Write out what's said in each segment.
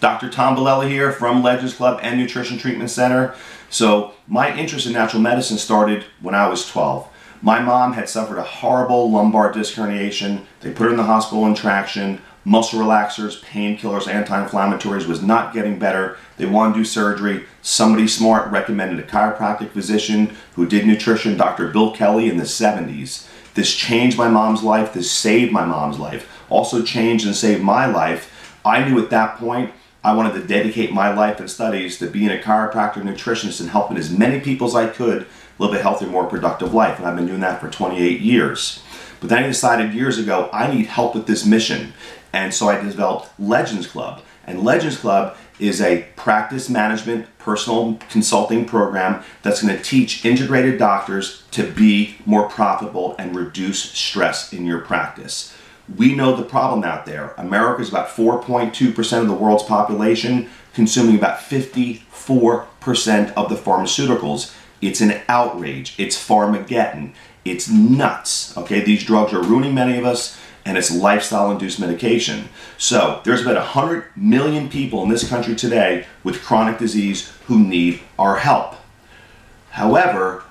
Dr. Tom Bilella here from Legends Club and Nutrition Treatment Center. So my interest in natural medicine started when I was 12. My mom had suffered a horrible lumbar disc herniation. They put her in the hospital in traction. Muscle relaxers, painkillers, anti-inflammatories was not getting better. They wanted to do surgery. Somebody smart recommended a chiropractic physician who did nutrition, Dr. Bill Kelly in the 70s. This changed my mom's life. This saved my mom's life. Also changed and saved my life. I knew at that point I wanted to dedicate my life and studies to being a chiropractor nutritionist and helping as many people as I could live a healthier, more productive life. And I've been doing that for 28 years. But then I decided years ago, I need help with this mission. And so I developed Legends Club. And Legends Club is a practice management personal consulting program that's going to teach integrated doctors to be more profitable and reduce stress in your practice. We know the problem out there. America is about 4.2% of the world's population, consuming about 54% of the pharmaceuticals. It's an outrage. It's Pharmageddon. It's nuts. Okay, these drugs are ruining many of us and it's lifestyle-induced medication. So there's about 100 million people in this country today with chronic disease who need our help. However,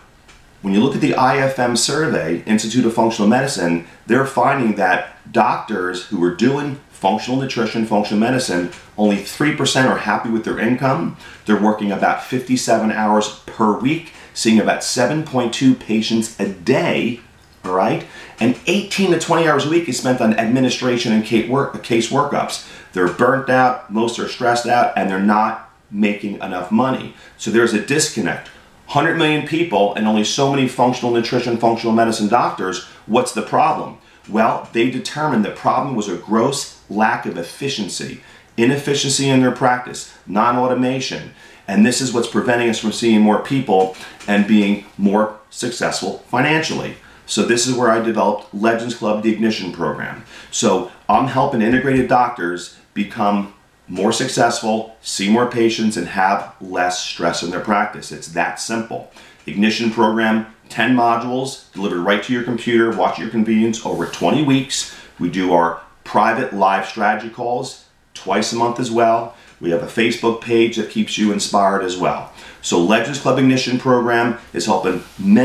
when you look at the IFM survey, Institute of Functional Medicine, they're finding that doctors who are doing functional nutrition, functional medicine, only 3% are happy with their income. They're working about 57 hours per week, seeing about 7.2 patients a day, all right? And 18 to 20 hours a week is spent on administration and case workups. They're burnt out, most are stressed out, and they're not making enough money. So there's a disconnect. 100 million people and only so many functional nutrition, functional medicine doctors, what's the problem? Well, they determined the problem was a gross lack of efficiency, inefficiency in their practice, non-automation. And this is what's preventing us from seeing more people and being more successful financially. So this is where I developed Legends Club, the Ignition Program. So I'm helping integrated doctors become more successful, see more patients, and have less stress in their practice. It's that simple. Ignition program, 10 modules delivered right to your computer, watch your convenience over 20 weeks. We do our private live strategy calls twice a month as well. We have a Facebook page that keeps you inspired as well. So Legends Club Ignition program is helping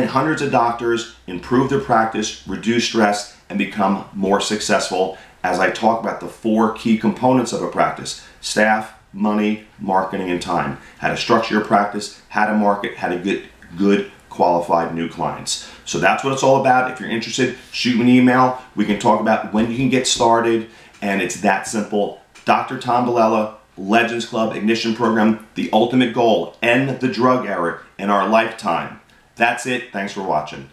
hundreds of doctors improve their practice, reduce stress, and become more successful as I talk about the four key components of a practice, staff, money, marketing, and time. How to structure your practice, how to market, how to get good qualified new clients. So that's what it's all about. If you're interested, shoot me an email. We can talk about when you can get started, and it's that simple. Dr. Tom Bilella, Legends Club Ignition Program, the ultimate goal, end the drug era in our lifetime. That's it. Thanks for watching.